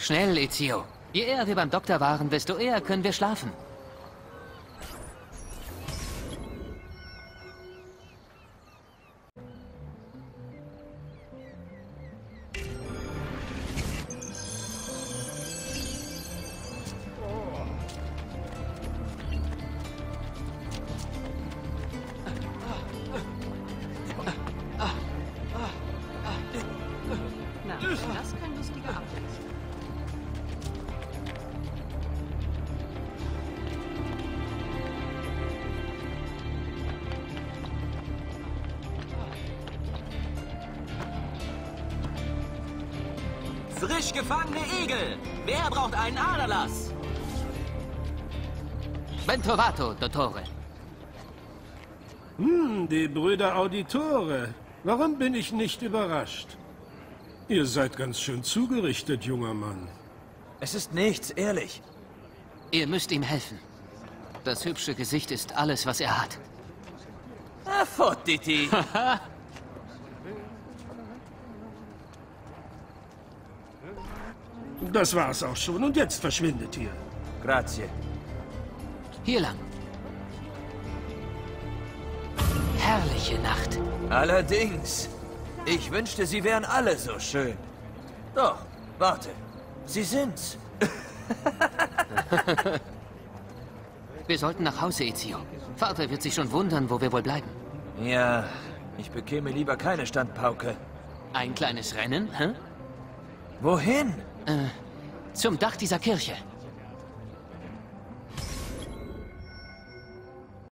Schnell, Ezio. Je eher wir beim Doktor waren, desto eher können wir schlafen. Das ist kein lustiger. Frisch gefangene Igel. Wer braucht einen Aderlass? Ben trovato, Dottore. Hm, die Brüder Auditore. Warum bin ich nicht überrascht? Ihr seid ganz schön zugerichtet, junger Mann. Es ist nichts, ehrlich. Ihr müsst ihm helfen. Das hübsche Gesicht ist alles, was er hat. Ah, Fottiti. Das war's auch schon. Und jetzt verschwindet ihr. Grazie. Hier lang. Herrliche Nacht. Allerdings. Ich wünschte, sie wären alle so schön. Doch, warte. Sie sind's. Wir sollten nach Hause, Ezio. Vater wird sich schon wundern, wo wir wohl bleiben. Ja, ich bekäme lieber keine Standpauke. Ein kleines Rennen, hä? Wohin? Zum Dach dieser Kirche.